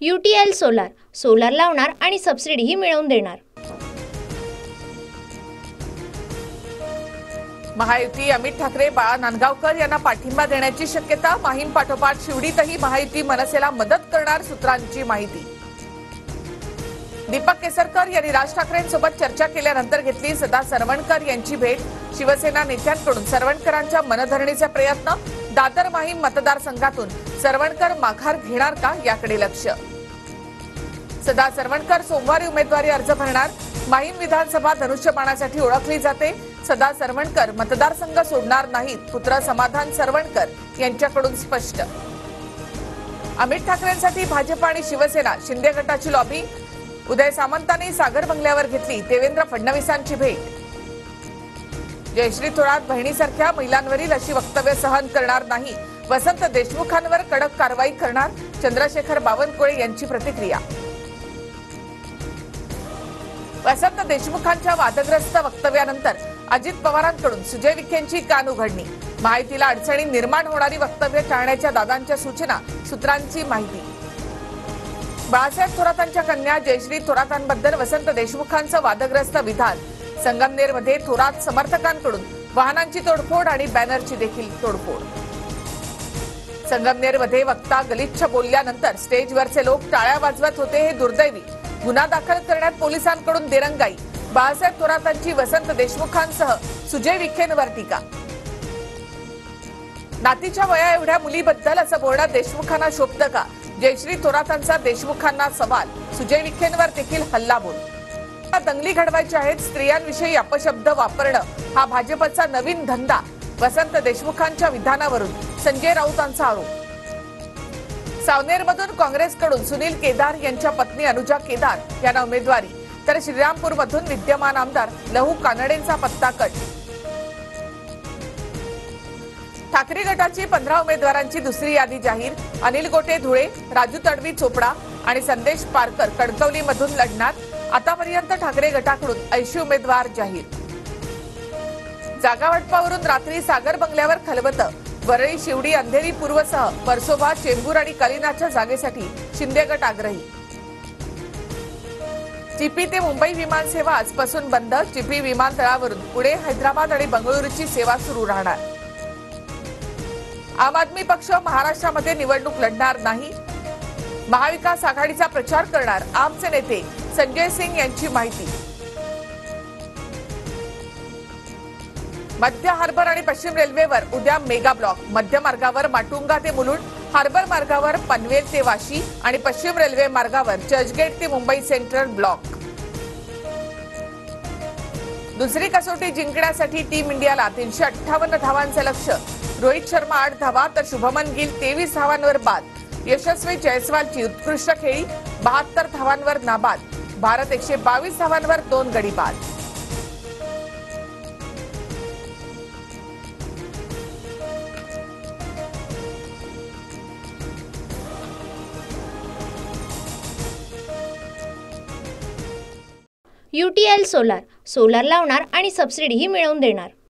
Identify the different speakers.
Speaker 1: U T L solar. Solar लावणार आणि सबसिडीही मिळवून देणार.
Speaker 2: महायुती अमित ठाकरे बाळा नांदगावकर यांना पाठिंबा देण्याची शक्यता. माहीम पाठोपाठ शिवडीतही महायुती मनसेला मदत करणार सूत्रांची माहिती. दीपक केसरकर यांनी राज ठाकरेंसोबत चर्चा केल्यानंतर घेतली सदा सरवणकर यांची भेट. शिवसेना नेत्यांकडून सरवणकरांच्या मनधरणीचे प्रयत्न दादर माहीम मतदारसंघातून सरवणकर माघार घेणार का याकडे लक्ष? सदा सरवणकर सोमवारी उमेदवारी अर्ज भरणार. माहीम विधानसभा धनुष्यबाणासाठी ओळखली जाते. सदा सरवणकर मतदारसंघ सोडणार नाहीत पुत्र समाधान सरवणकर यांच्याकडून स्पष्ट. अमित ठाकरेंसाठी भाजप आणि शिवसेना शिंदे गटाची लॉबी उदय सामंतांनी सागर बंगल्यावर घेतली देवेंद्र फडणवीसांची भेट. जयश्री थोरात बहिणीसारख्या महिलांवरील अशी वक्तव्य सहन करणार नाही. वसंत देशमुखांवर कडक कारवाई करणार चंद्रशेखर बावनकुळे यांची प्रतिक्रिया. वसंत देशमुखांच्या वादग्रस्त वक्तव्यानंतर अजित पवारांकडून सुजय विखेंची कान उघडणी. माहितीला अडचणी निर्माण होणारी वक्तव्य टाळण्याच्या दादांच्या सूचना सूत्रांची माहिती. बाळासाहेब थोरातांच्या कन्या जयश्री थोरातांबद्दल वसंत देशमुखांचं वादग्रस्त विधान. संगमनेरमध्ये थोरात समर्थकांकडून वाहनांची तोडफोड आणि बॅनरची देखील तोडफोड. संगमनेरमध्ये वक्ता गलिच्छ बोलल्यानंतर स्टेजवरचे लोक टाळ्या वाजवत होते हे दुर्दैवी. गुन्हा दाखल करण्यात पोलिसांकडून दिरंगाई. बाळासाहेब थोरातांची वसंत देशमुखांसह सुजय विखेंवर टीका नातीच्या वया एवढ्या मुलीबद्दल असं बोलणं देशमुखांना शोभतं का? जयश्री थोरातांचा देशमुखांना सवाल. सुजय विखेंवर देखील हल्ला बोल दंगली घडवायच्या आहेत स्त्रियांविषयी अपशब्द वापरणं. हा भाजपचा नवीन धंदा. वसंत देशमुखांच्या विधानावरून. संजय राऊतांचा आरोप. सावनेरमधून काँग्रेसकडून सुनील केदार यांच्या पत्नी अनुजा केदार यांना उमेदवारी. तर श्रीरामपूरमधून विद्यमान आमदार लहू कानडेंचा पत्ता कट. ठाकरे गटाची पंधरा उमेदवारांची दुसरी यादी जाहीर. अनिल गोटे धुळे राजू तडवी चोपडा आणि संदेश पारकर कणकवलीमधून लढणार आतापर्यंत ठाकरे गटाकडून ऐंशी उमेदवार जाहीर. जागावाटपावरून रात्री सागर बंगल्यावर खलबत वरळी शिवडी अंधेरी पूर्वसह परसोबा चेंबूर आणि कलिनाच्या जागेसाठी शिंदे गट आग्रही. चिपी ते मुंबई विमान सेवा आजपासून बंद चिपी विमानतळावरून पुणे हैदराबाद आणि बंगळुरूची सेवा सुरू राहणार. आम आदमी पक्ष महाराष्ट्रामध्ये निवडणूक लढणार नाही. महाविकास आघाडीचा प्रचार करणार आमचे नेते संजय सिंग यांची माहिती. मध्य हार्बर आणि पश्चिम रेल्वेवर उद्या मेगा ब्लॉक. मध्य मार्गावर माटुंगा ते मुलुंड हार्बर मार्गावर पनवेल ते वाशी आणि पश्चिम रेल्वे मार्गावर चर्चगेट ते मुंबई सेंट्रल ब्लॉक. दुसरी कसोटी जिंकण्यासाठी टीम इंडियाला तीनशे अठ्ठावन्न धावांचं लक्ष रोहित शर्मा आठ धावा तर शुभमन गिल तेवीस धावांवर बाद. यशस्वी जयस्वालची उत्कृष्ट खेळी बहात्तर धावांवर नाबाद. भारत एकशे बावीस धावांवर दोन गडी बाद.
Speaker 1: U T L solar. Solar लावणार आणि सबसिडीही मिळवून देणार.